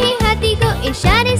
रही हाथी को इशारे